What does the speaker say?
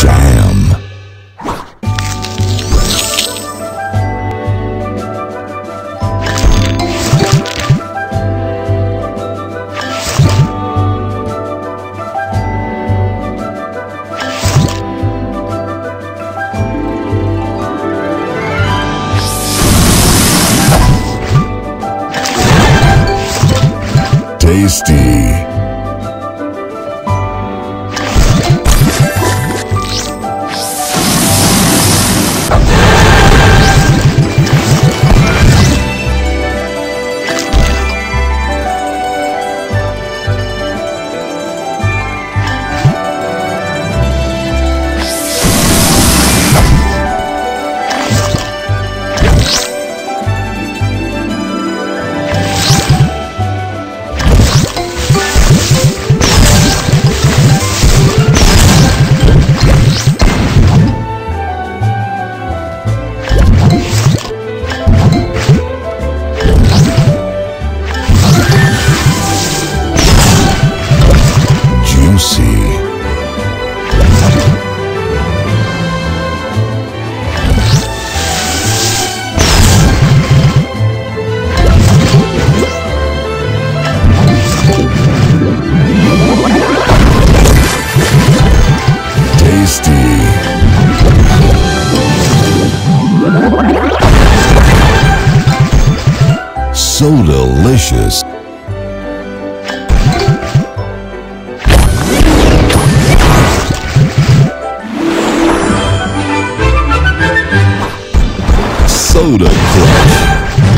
Jam. Tasty. So delicious. Soda Crush.